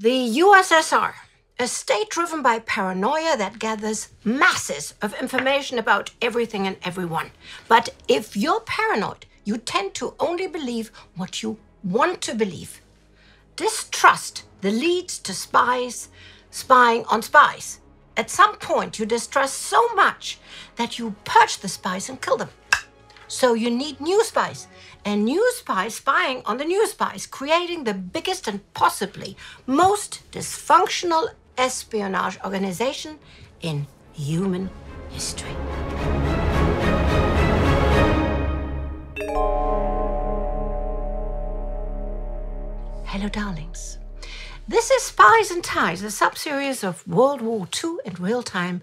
The USSR, a state driven by paranoia that gathers masses of information about everything and everyone. But if you're paranoid, you tend to only believe what you want to believe. Distrust that leads to spies spying on spies. At some point, you distrust so much that you purge the spies and kill them. So you need new spies, and new spies spying on the new spies, creating the biggest and possibly most dysfunctional espionage organization in human history. Hello, darlings. This is Spies and Ties, a sub-series of World War II in real time,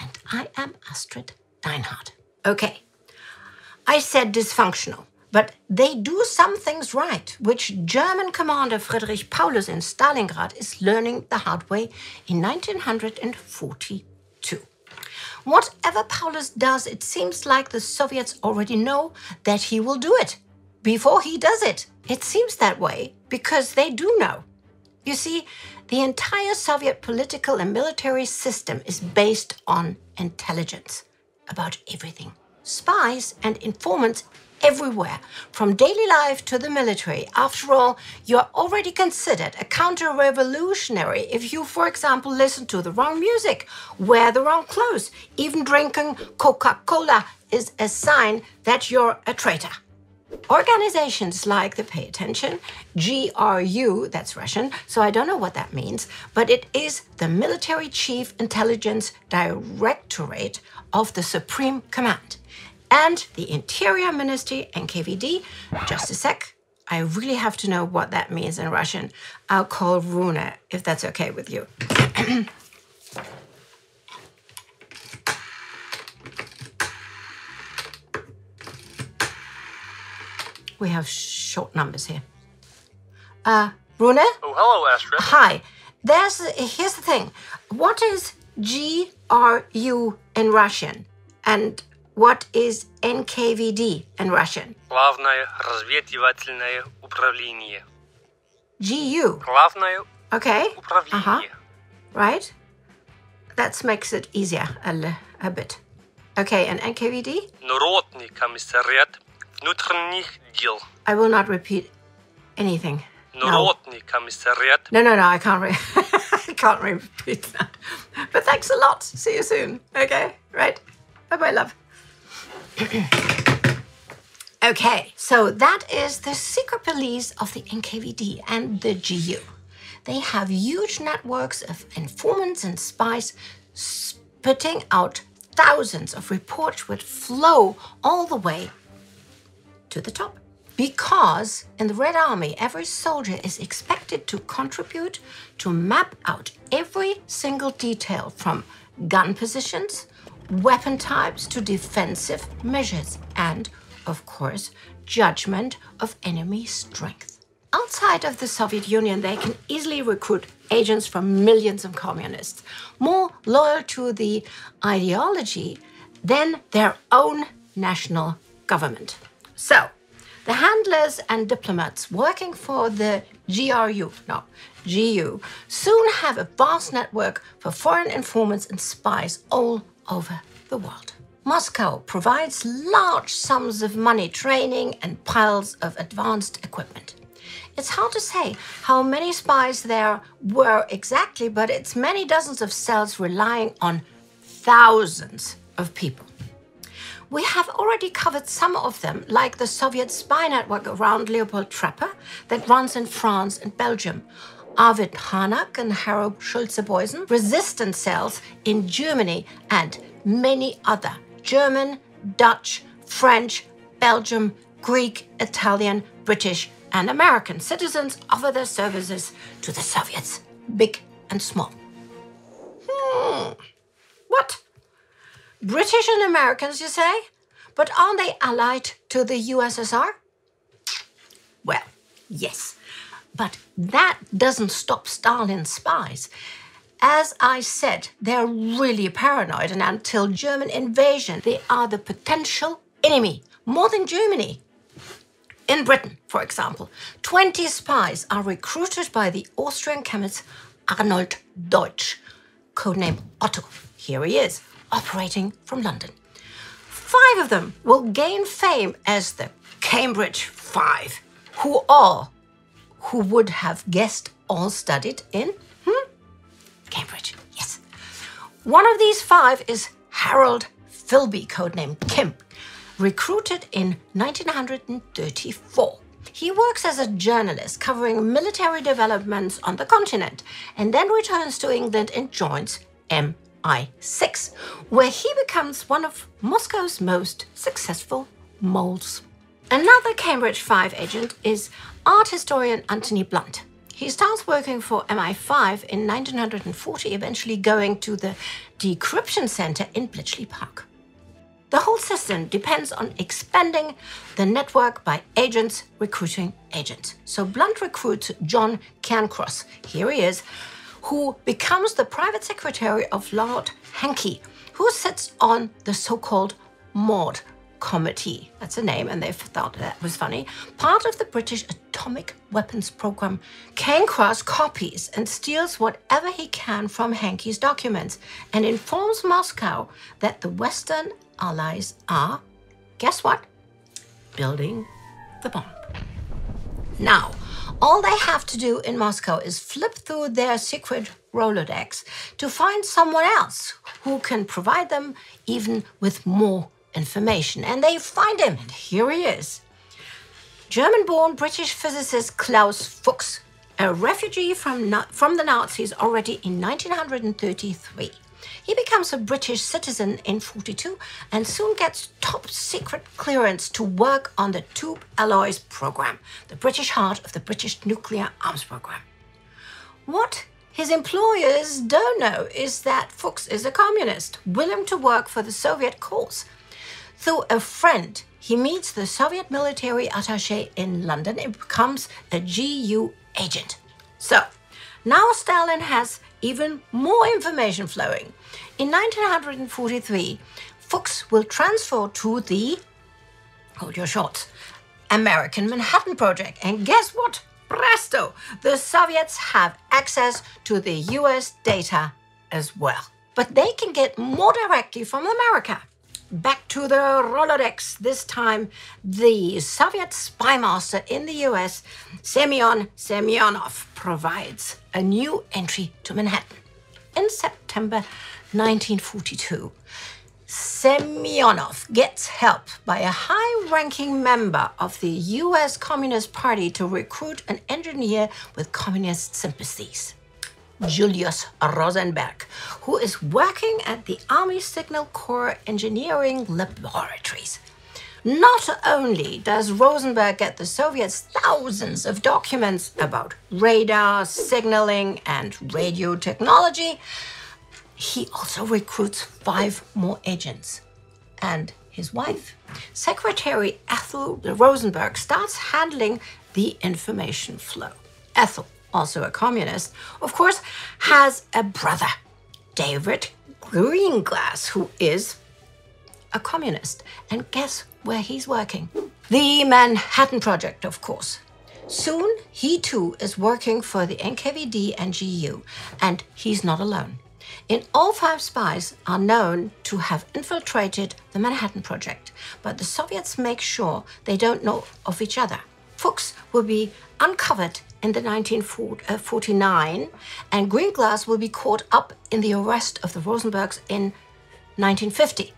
and I am Astrid Deinhard. Okay, I said dysfunctional, but they do some things right, which German commander Friedrich Paulus in Stalingrad is learning the hard way in 1942. Whatever Paulus does, it seems like the Soviets already know that he will do it before he does it. It seems that way because they do know. You see, the entire Soviet political and military system is based on intelligence about everything. Spies and informants everywhere, from daily life to the military. After all, you're already considered a counter revolutionary if you, for example, listen to the wrong music, wear the wrong clothes, even drinking Coca Cola is a sign that you're a traitor. Organizations like the Pay Attention, GRU, that's Russian, so I don't know what that means, but it is the Military Chief Intelligence Directorate of the Supreme Command. And the Interior Ministry, NKVD, just a sec. I really have to know what that means in Russian. I'll call Runa, if that's okay with you. we have short numbers here. Uh, Rune? Oh, hello, Astrid. Hi. There's here's the thing. What is GRU in Russian, and what is NKVD in Russian? Главное разведывательное управление. GU. Главное Okay. управление. Uh-huh. Right. That makes it easier a, li- a bit. Okay, and NKVD? Народный комиссариат внутренних дел. I will not repeat anything. No. Народный комиссариат No, no, no, I can't re- I can't repeat that. But thanks a lot. See you soon. Okay, right? Bye bye, love. okay, so that is the secret police of the NKVD and the GU. They have huge networks of informants and spies spitting out thousands of reports which flow all the way to the top. Because in the Red Army, every soldier is expected to contribute to map out every single detail from gun positions, weapon types to defensive measures, and, of course, judgment of enemy strength. Outside of the Soviet Union, they can easily recruit agents from millions of communists, more loyal to the ideology than their own national government. So, the handlers and diplomats working for the GRU, no, GU, soon have a vast network for foreign informants and spies all over the world. Moscow provides large sums of money, training, and piles of advanced equipment. It's hard to say how many spies there were exactly, but it's many dozens of cells relying on thousands of people. We have already covered some of them, like the Soviet spy network around Leopold Trepper that runs in France and Belgium, Arvid Harnack and Harold Schulze-Boysen, resistance cells in Germany, and many other German, Dutch, French, Belgium, Greek, Italian, British, and American citizens offer their services to the Soviets, big and small. Hmm. What? British and Americans, you say? But aren't they allied to the USSR? Well, yes. But that doesn't stop Stalin's spies. As I said, they're really paranoid, and until German invasion, they are the potential enemy, more than Germany. In Britain, for example, 20 spies are recruited by the Austrian chemist Arnold Deutsch, codename Otto. Here he is, operating from London. Five of them will gain fame as the Cambridge Five, who all, who would have guessed, all studied in hmm? Cambridge. Yes. One of these five is Harold Philby, codenamed Kim, recruited in 1934. He works as a journalist covering military developments on the continent and then returns to England and joins MI6, where he becomes one of Moscow's most successful moles. Another Cambridge 5 agent is art historian Anthony Blunt. He starts working for MI5 in 1940, eventually going to the Decryption Center in Bletchley Park. The whole system depends on expanding the network by agents recruiting agents. So Blunt recruits John Cairncross, here he is, who becomes the private secretary of Lord Hankey, who sits on the so called Maud Committee. That's a name, and they thought that was funny. Part of the British atomic weapons program. Cairncross copies and steals whatever he can from Hankey's documents and informs Moscow that the Western allies are, guess what? Building the bomb. Now, all they have to do in Moscow is flip through their secret Rolodex to find someone else who can provide them even with more information. And they find him, and here he is. German born British physicist Klaus Fuchs, a refugee from, from the Nazis already in 1933. He becomes a British citizen in 42 and soon gets top secret clearance to work on the Tube Alloys program, the British heart of the British nuclear arms program. What his employers don't know is that Fuchs is a communist, willing to work for the Soviet cause. Through a friend, he meets the Soviet military attaché in London and becomes a GU agent. So, now Stalin has even more information flowing. In 1943, Fuchs will transfer to the, hold your shorts, American Manhattan Project. And guess what? Presto! The Soviets have access to the US data as well. But they can get more directly from America. Back to the Rolodex. This time, the Soviet spy master in the US, Semyon Semyonov, provides a new entry to Manhattan. In September 1942, Semyonov gets help by a high ranking member of the US Communist Party to recruit an engineer with communist sympathies. Julius Rosenberg, who is working at the Army Signal Corps Engineering Laboratories. Not only does Rosenberg get the Soviets thousands of documents about radar, signaling, and radio technology, he also recruits five more agents and his wife. Secretary Ethel Rosenberg starts handling the information flow. Ethel, also a communist, of course, has a brother, David Greenglass, who is a communist. And guess where he's working? The Manhattan Project, of course. Soon, he too is working for the NKVD and GU, and he's not alone. In all five spies are known to have infiltrated the Manhattan Project, but the Soviets make sure they don't know of each other. Fuchs will be uncovered in the 1949, and Greenglass will be caught up in the arrest of the Rosenbergs in 1950.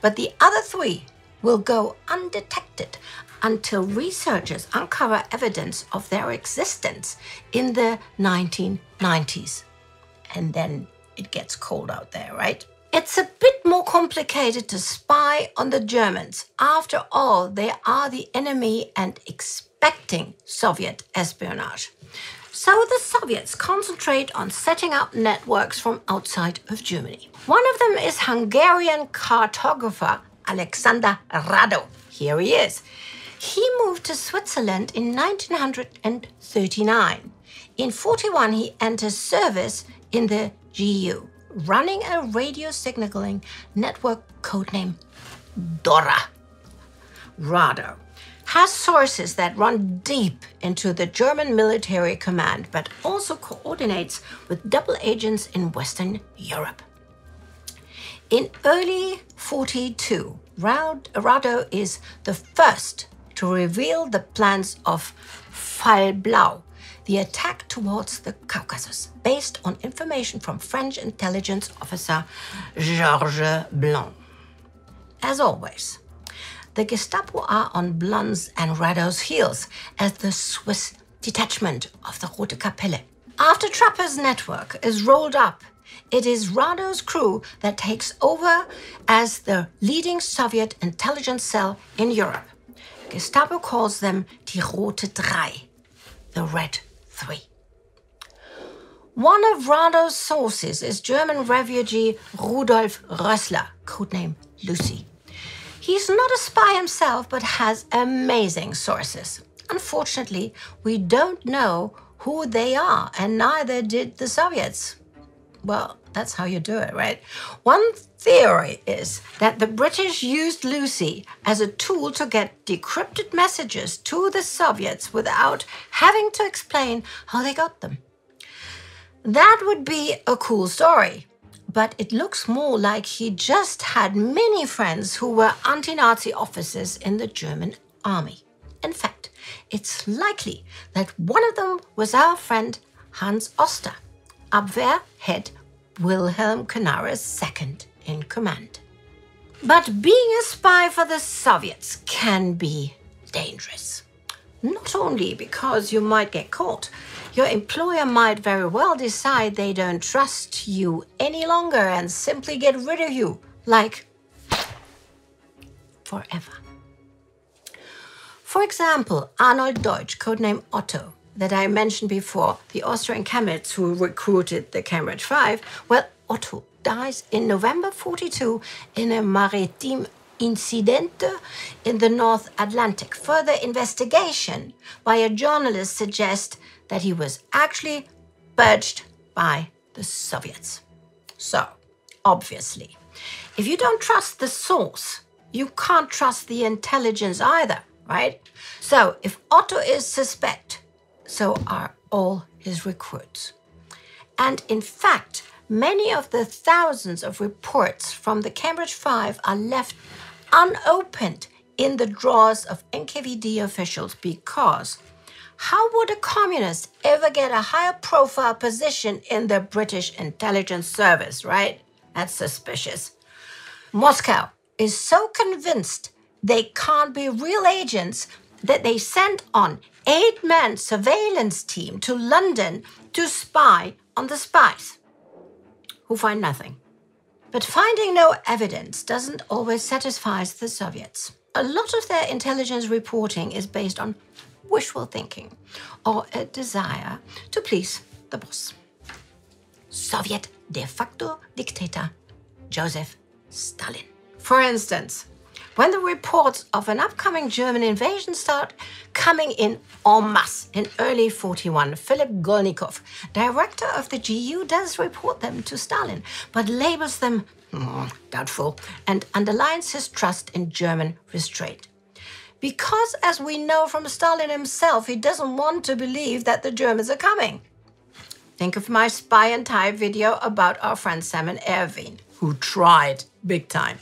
But the other three will go undetected until researchers uncover evidence of their existence in the 1990s. And then it gets cold out there, right? It's a bit more complicated to spy on the Germans. After all, they are the enemy and expecting Soviet espionage. So the Soviets concentrate on setting up networks from outside of Germany. One of them is Hungarian cartographer Alexander Rado. Here he is. He moved to Switzerland in 1939. In 41, he enters service in the GU, running a radio signaling network codename Dora. Rado has sources that run deep into the German military command, but also coordinates with double agents in Western Europe. In early 42, Rado is the first to reveal the plans of Fall Blau, the attack towards the Caucasus, based on information from French intelligence officer Georges Blanc. As always, the Gestapo are on Blancs and Rado's heels as the Swiss detachment of the Rote Kapelle. After Trepper's network is rolled up, it is Rado's crew that takes over as the leading Soviet intelligence cell in Europe. Gestapo calls them die Rote Drei, the Red Three. One of Rado's sources is German refugee Rudolf Rössler, codename Lucy. He's not a spy himself, but has amazing sources. Unfortunately, we don't know who they are, and neither did the Soviets. Well, that's how you do it, right? One theory is that the British used Lucy as a tool to get decrypted messages to the Soviets without having to explain how they got them. That would be a cool story, but it looks more like he just had many friends who were anti Nazi officers in the German army. In fact, it's likely that one of them was our friend Hans Oster, Abwehr head Wilhelm Canaris second in command. But being a spy for the Soviets can be dangerous. Not only because you might get caught, your employer might very well decide they don't trust you any longer and simply get rid of you, like forever. For example, Arnold Deutsch, codename Otto, that I mentioned before, the Austrian chemists who recruited the Cambridge Five, well, Otto dies in November 42 in a maritime incident in the North Atlantic. Further investigation by a journalist suggests that he was actually purged by the Soviets. So, obviously, if you don't trust the source, you can't trust the intelligence either, right? So, if Otto is suspect, so are all his recruits. And in fact, many of the thousands of reports from the Cambridge Five are left unopened in the drawers of NKVD officials because how would a communist ever get a higher profile position in the British intelligence service, right? That's suspicious. Moscow is so convinced they can't be real agents that they sent on eight man surveillance team to London to spy on the spies, who find nothing. But finding no evidence doesn't always satisfy the Soviets. A lot of their intelligence reporting is based on wishful thinking or a desire to please the boss. Soviet de facto dictator Joseph Stalin. For instance, when the reports of an upcoming German invasion start coming in en masse in early 41, Philip Golikov, director of the GU, does report them to Stalin, but labels them mm, doubtful and underlines his trust in German restraint. Because, as we know from Stalin himself, he doesn't want to believe that the Germans are coming. Think of my spy and tie video about our friend Simon Erwin, who tried big time.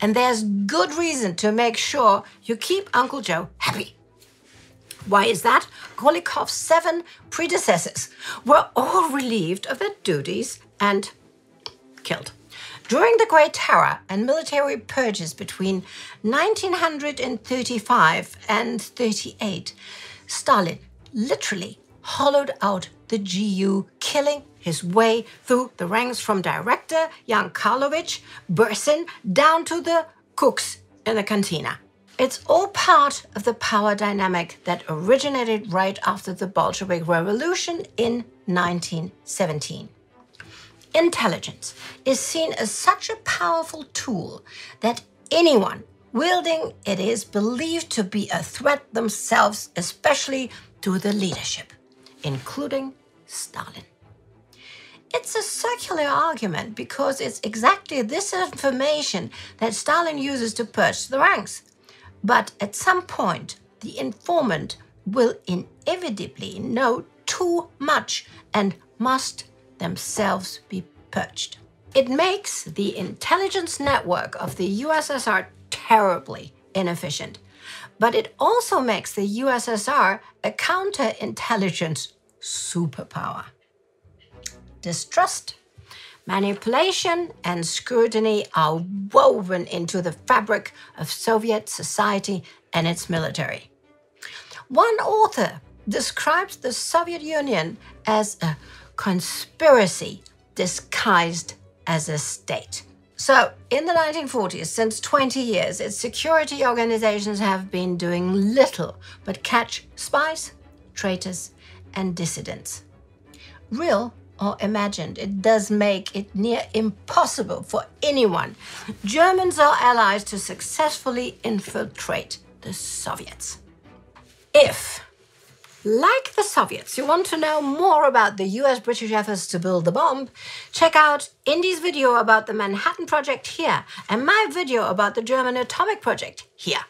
And there's good reason to make sure you keep Uncle Joe happy. Why is that? Golikov's seven predecessors were all relieved of their duties and killed. During the Great Terror and military purges between 1935 and 38, Stalin literally hollowed out the GU, killing his way through the ranks from director Jan Karlovich, Berzin, down to the cooks in the cantina. It's all part of the power dynamic that originated right after the Bolshevik Revolution in 1917. Intelligence is seen as such a powerful tool that anyone wielding it is believed to be a threat themselves, especially to the leadership, including Stalin. It's a circular argument because it's exactly this information that Stalin uses to purge the ranks. But at some point, the informant will inevitably know too much and must themselves be purged. It makes the intelligence network of the USSR terribly inefficient, but it also makes the USSR a counterintelligence superpower. Distrust, manipulation, and scrutiny are woven into the fabric of Soviet society and its military. One author describes the Soviet Union as a conspiracy disguised as a state. So, in the 1940s, since 20 years, its security organizations have been doing little but catch spies, traitors, and dissidents. Real or imagined, it does make it near impossible for anyone, Germans or allies, to successfully infiltrate the Soviets. If like the Soviets, you want to know more about the US British efforts to build the bomb? Check out Indy's video about the Manhattan Project here and my video about the German atomic project here.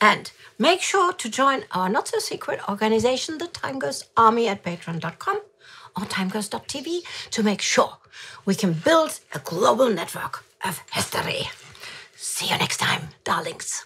And make sure to join our not so secret organization, the TimeGhost Army, at patreon.com or timeghost.tv to make sure we can build a global network of history. See you next time, darlings.